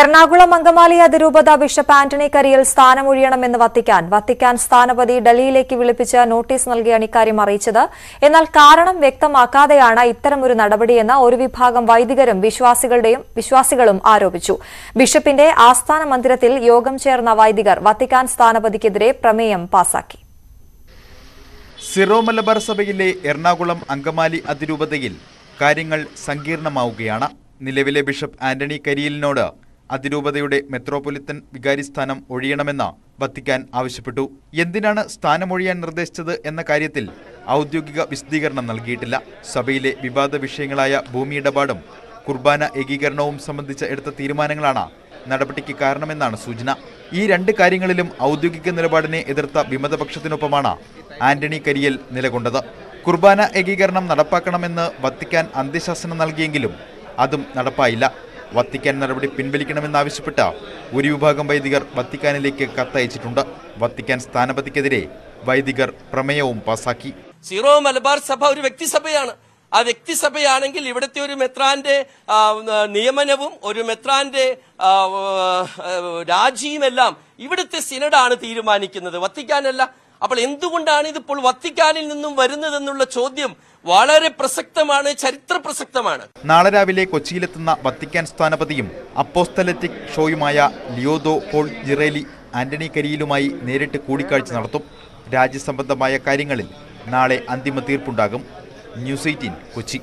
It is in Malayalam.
എറണാകുളം അങ്കമാലി അതിരൂപത ബിഷപ്പ് ആന്റണി കരിയിൽ സ്ഥാനമൊഴിയണമെന്ന് വത്തിക്കാൻ വത്തിക്കാൻ സ്ഥാനപതി ഡൽഹിയിലേക്ക് വിളിപ്പിച്ച് നോട്ടീസ് നൽകിയാണ് ഇക്കാര്യം അറിയിച്ചത്. എന്നാൽ കാരണം വ്യക്തമാക്കാതെയാണ് ഇത്തരമൊരു നടപടിയെന്ന് ഒരു വിഭാഗം വൈദികരും വിശ്വാസികളുടെയും വിശ്വാസികളും ആരോപിച്ചു. ബിഷപ്പിന്റെ ആസ്ഥാന മന്ദിരത്തിൽ യോഗം ചേർന്ന വൈദികർ വത്തിക്കാൻ സ്ഥാനപതിക്കെതിരെ പ്രമേയം പാസാക്കി. സിറോ മലബാർ സഭയിലെ എറണാകുളം അങ്കമാലി അതിരൂപതയിൽ കാര്യങ്ങൾ സങ്കീർണമാവുകയാണ്. നിലവിലെ ബിഷപ്പ് ആന്റണി കരിയിലിനോട് അതിരൂപതയുടെ മെത്രോപൊലിത്തൻ വികാരി സ്ഥാനം ഒഴിയണമെന്ന് വത്തിക്കാൻ ആവശ്യപ്പെട്ടു. എന്തിനാണ് സ്ഥാനമൊഴിയാൻ നിർദ്ദേശിച്ചത് എന്ന കാര്യത്തിൽ ഔദ്യോഗിക വിശദീകരണം നൽകിയിട്ടില്ല. സഭയിലെ വിവാദ വിഷയങ്ങളായ ഭൂമി ഇടപാടും കുർബാന ഏകീകരണവും സംബന്ധിച്ച് എടുത്ത തീരുമാനങ്ങളാണ് നടപടിക്ക് കാരണമെന്നാണ് സൂചന. ഈ രണ്ട് കാര്യങ്ങളിലും ഔദ്യോഗിക നിലപാടിനെ എതിർത്ത വിമതപക്ഷത്തിനൊപ്പമാണ് ആന്റണി കരിയൽ നിലകൊണ്ടത്. കുർബാന ഏകീകരണം നടപ്പാക്കണമെന്ന് വത്തിക്കാൻ അന്ത്യശാസനം നൽകിയെങ്കിലും അതും നടപ്പായില്ല. വത്തിക്കാൻ നടപടി പിൻവലിക്കണമെന്നാവശ്യപ്പെട്ട് ഒരു വിഭാഗം വൈദികർ വത്തിക്കാനിലേക്ക് കത്തയച്ചിട്ടുണ്ട്. വത്തിക്കാൻ സ്ഥാനപതിക്കെതിരെ വൈദികർ പ്രമേയവും പാസാക്കി. സീറോ മലബാർ സഭ ഒരു വ്യക്തിസഭയാണ്. ആ വ്യക്തിസഭയാണെങ്കിൽ ഇവിടുത്തെ ഒരു മെത്രാന്റെ നിയമനവും ഒരു മെത്രാന്റെ രാജിയുമെല്ലാം ഇവിടുത്തെ സിനഡാണ് തീരുമാനിക്കുന്നത്. വത്തിക്കാനല്ല അപ്പോൾ എന്തുകൊണ്ടാണ് ഇതിപ്പോൾ വത്തിക്കാനിൽ നിന്നും വരുന്നതെന്നുള്ള ചോദ്യം വളരെ പ്രസക്തമാണ് ചരിത്ര പ്രസക്തമാണ്. നാളെ രാവിലെ കൊച്ചിയിലെത്തുന്ന വത്തിക്കാൻ സ്ഥാനപതിയും അപ്പോസ്തലറ്റിക് ഷോയുമായ ലിയോദോ പോൾ ജിറേലി ആന്റണി കരിയിലുമായി നേരിട്ട് കൂടിക്കാഴ്ച നടത്തും. രാജ്യസംബന്ധമായ കാര്യങ്ങളിൽ നാളെ അന്തിമ തീർപ്പുണ്ടാകും. News eighteen Kochi.